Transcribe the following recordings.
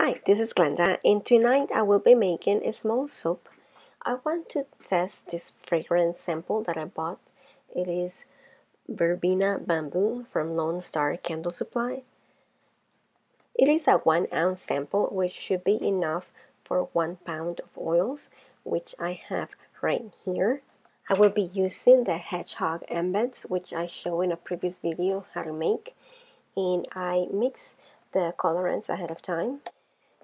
Hi, this is Glenda and tonight I will be making a small soap. I want to test this fragrance sample that I bought. It is Verbena Bamboo from Lone Star Candle Supply. It is a one ounce sample which should be enough for one pound of oils which I have right here. I will be using the hedgehog embeds which I show in a previous video how to make and I mix the colorants ahead of time.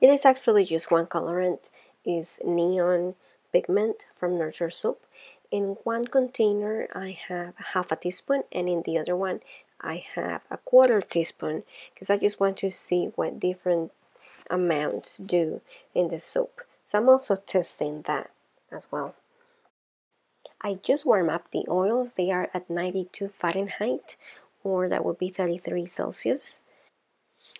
It is actually just one colorant is neon pigment from Nurture Soap. In one container I have half a teaspoon and in the other one I have a quarter teaspoon because I just want to see what different amounts do in the soap. So I'm also testing that as well. I just warm up the oils. They are at 92 Fahrenheit or that would be 33 Celsius.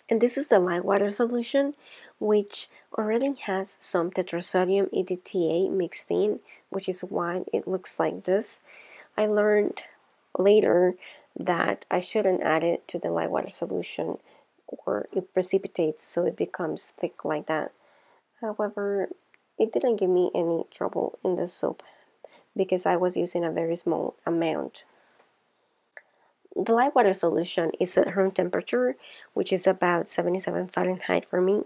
And this is the lye water solution, which already has some tetrasodium EDTA mixed in, which is why it looks like this. I learned later that I shouldn't add it to the lye water solution or it precipitates so it becomes thick like that. However, it didn't give me any trouble in the soap because I was using a very small amount the lye water solution is at room temperature, which is about 77 Fahrenheit for me.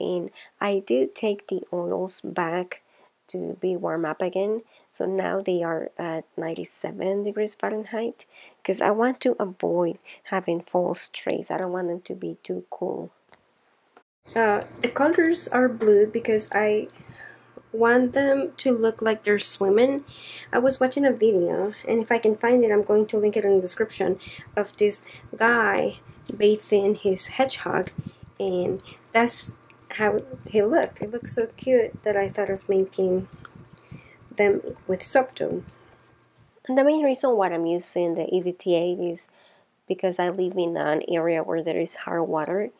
And I did take the oils back to be warm up again. So now they are at 97 degrees Fahrenheit because I want to avoid having false trace. I don't want them to be too cool. Uh, the colors are blue because I want them to look like they're swimming. I was watching a video, and if I can find it, I'm going to link it in the description of this guy bathing his hedgehog, and that's how he looked. It looks so cute that I thought of making them with soap too. And the main reason why I'm using the EDTA is because I live in an area where there is hard water,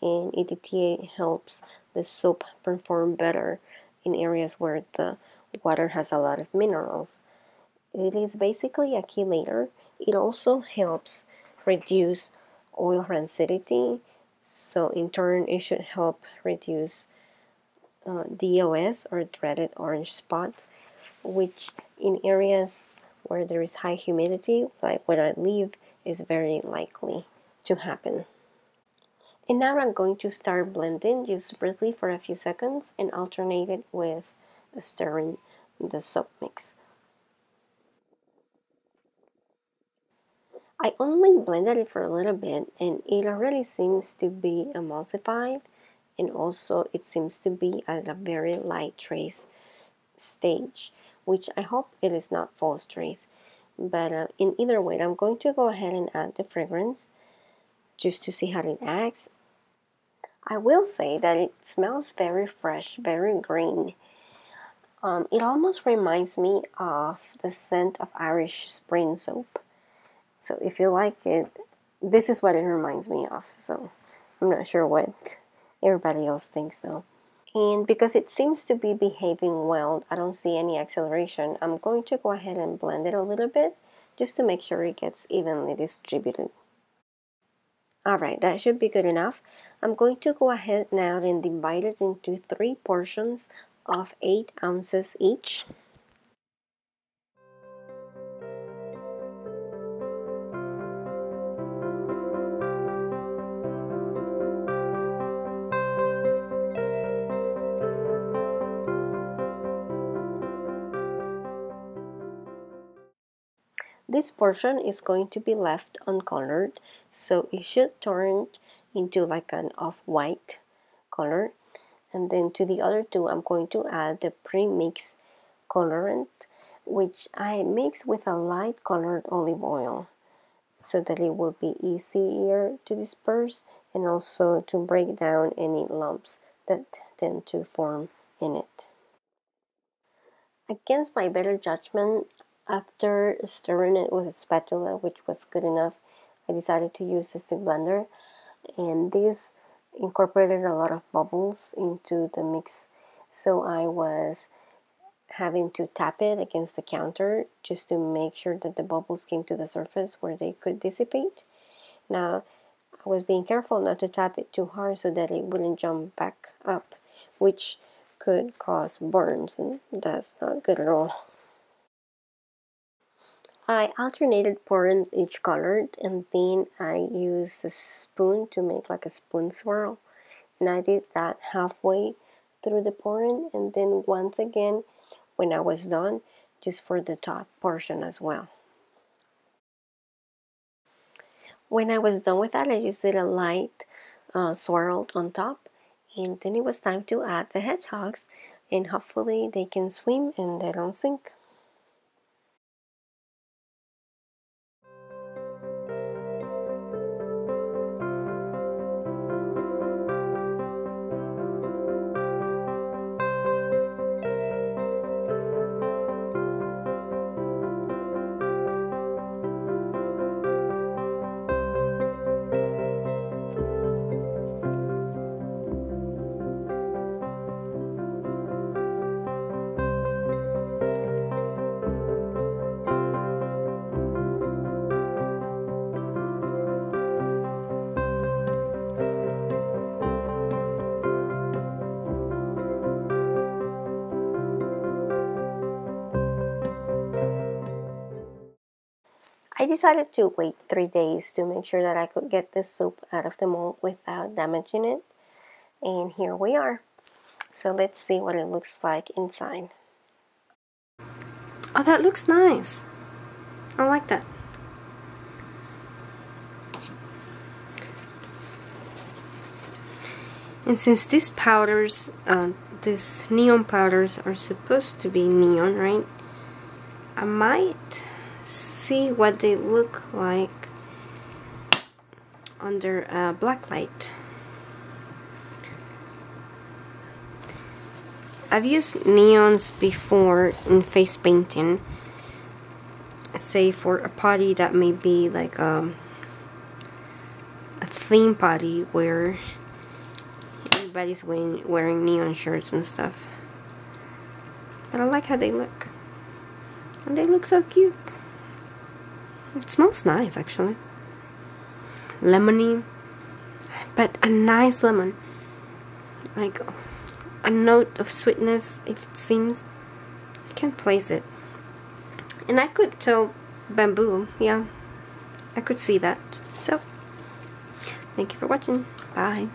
and EDTA helps the soap perform better in areas where the water has a lot of minerals. It is basically a chelator. It also helps reduce oil rancidity, so in turn it should help reduce uh, DOS or dreaded orange spots, which in areas where there is high humidity, like where I live, is very likely to happen. And now I'm going to start blending just briefly for a few seconds and alternate it with stirring the soap mix. I only blended it for a little bit and it already seems to be emulsified and also it seems to be at a very light trace stage which I hope it is not false trace but uh, in either way I'm going to go ahead and add the fragrance just to see how it acts. I will say that it smells very fresh, very green. Um, it almost reminds me of the scent of Irish spring soap. So if you like it, this is what it reminds me of. So I'm not sure what everybody else thinks though. And because it seems to be behaving well, I don't see any acceleration, I'm going to go ahead and blend it a little bit just to make sure it gets evenly distributed. Alright, that should be good enough. I'm going to go ahead now and divide it into three portions of 8 ounces each. This portion is going to be left uncolored, so it should turn into like an off-white color. And then to the other two, I'm going to add the pre-mix colorant, which I mix with a light colored olive oil so that it will be easier to disperse and also to break down any lumps that tend to form in it. Against my better judgment, after stirring it with a spatula, which was good enough, I decided to use a stick blender. And this incorporated a lot of bubbles into the mix. So I was having to tap it against the counter just to make sure that the bubbles came to the surface where they could dissipate. Now, I was being careful not to tap it too hard so that it wouldn't jump back up, which could cause burns, and that's not good at all. I alternated pouring each color and then I used a spoon to make like a spoon swirl and I did that halfway through the pouring and then once again when I was done just for the top portion as well. When I was done with that I just did a light uh, swirl on top and then it was time to add the hedgehogs and hopefully they can swim and they don't sink. I decided to wait three days to make sure that I could get this soup out of the mold without damaging it. And here we are. So let's see what it looks like inside. Oh, that looks nice. I like that. And since these powders, uh, these neon powders are supposed to be neon, right? I might see what they look like under a black light. I've used neons before in face painting say for a party that may be like a, um, a theme party where everybody's wearing, wearing neon shirts and stuff. But I like how they look. And they look so cute it smells nice actually. Lemony, but a nice lemon. Like a note of sweetness, it seems. I can't place it. And I could tell bamboo, yeah. I could see that. So, thank you for watching. Bye.